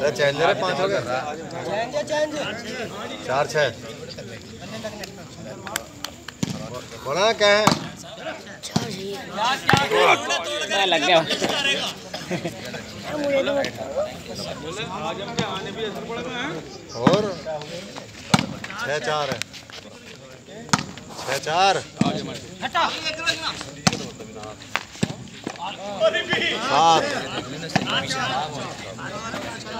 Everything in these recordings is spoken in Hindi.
चेंज दे रहे पाँच हो गए। चार छः बोला क्या है लग गया और छः चार है। छः चार। सात।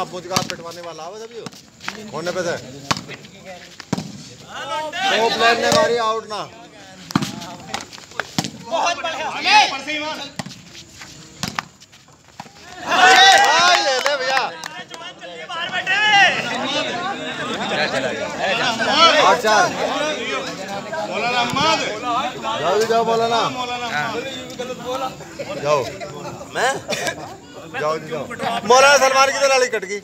कहाँ पहुँच कहाँ पिटवाने वाला। है। अभी। कोने पे थे दो प्लेयर ने मारी आउट ना। हाँ, ले ले भैया। आठ चार। जाओ जाओ बोला ना जाओ। मैं? जाओ जी जाओ। मौलाना सलमान की तो नाली कट गई।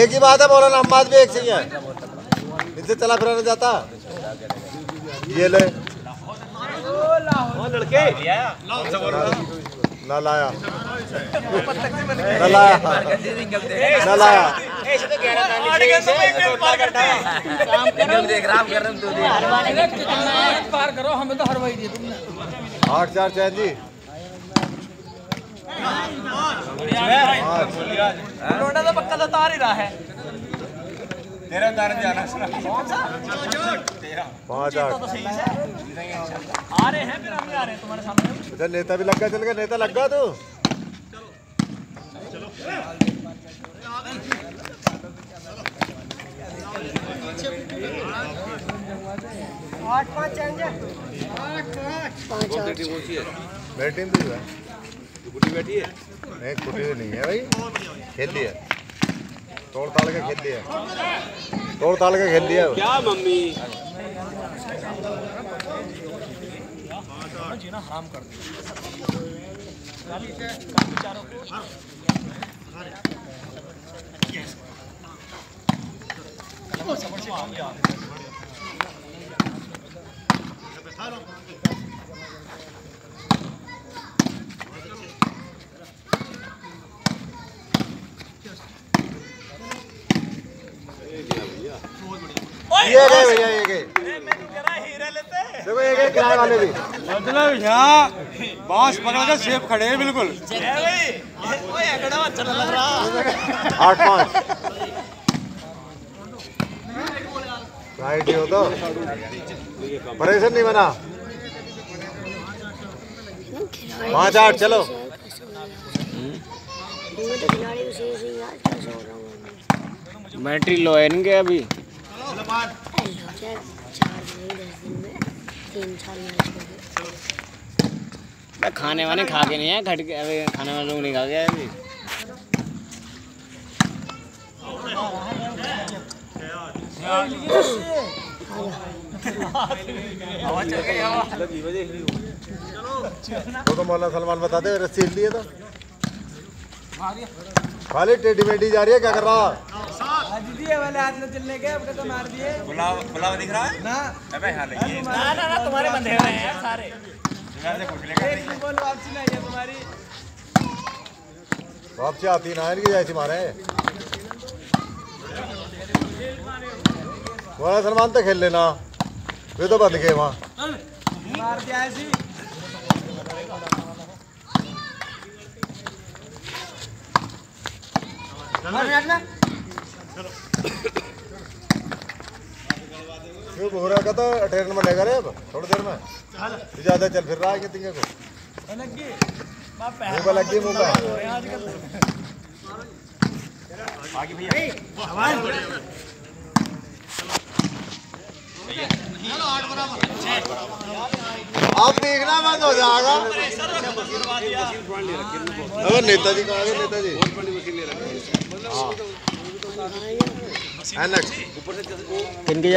एक ही बात है मौलाना अहमद भी एक सही है इनसे चला फिरा जाता। ये ले। ना लाया। ना लाया। ना लाया। पार करो हमें तो हरवाई दिए तुमने आठ चार चैन जी लोटा तो पक्का तो तार ही रहा है पाँच आठ आ रहे हैं फिर हम आ रहे हैं तुम्हारे सामने। अच्छा नेता भी लग गया चल गया नेता लग गया तू। मेरी टीम तो जो है गुड्डी बैठी है नहीं हुई नहीं है भाई खेल लिया तोड़ ताड़ के खेल लिया तोड़ ताड़ के खेल लिया क्या मम्मी जीना हराम कर दिया ये गए भैया ये गए देखो ये गए किराए वाले भी। मतलब यहाँ बाँस पकड़ कर सेब खड़े हैं बिल्कुल। आठ पाँच। राइट ही हो तो परेशान नहीं बना। पाँच आठ, चलो। बैटरी लो है इनके अभी। खाने वाने खा के नहीं है खट के अभी खाने वाले लोग नहीं खा गया अभी। वो तो मौलाना सलमान बता दे रस्सी हिल लिए तो। खाली टेढ़ी मेढ़ी जा रही है क्या कर रहा? दीदी वाले हाथ में चलने के तो मार दिए बुलावा बुलावा दिख रहा है? ना। अबे यहाँ लगी ना ना ना तुम्हारे बंदे हैं सारे। है पूछ लेगा एक भी बॉल वापसी नहीं है तुम्हारी। वापसी आती ना इनकी जैसी मारे। मौलाना सलमान तो खेल लेना वे तो बंद गए वहाँ मार दिया ऐसी क्यों हो रहा था ट्रेन में लेगा रे अब थोड़ी देर में तू ज़्यादा चल फिर रहा है कितने को लगी मुँह लग गई मुँह आगे भैया अब देखना बंद हो जाएगा अगर नेताजी कहा गए नेताजी? हाँ। नेक्स्ट किनकी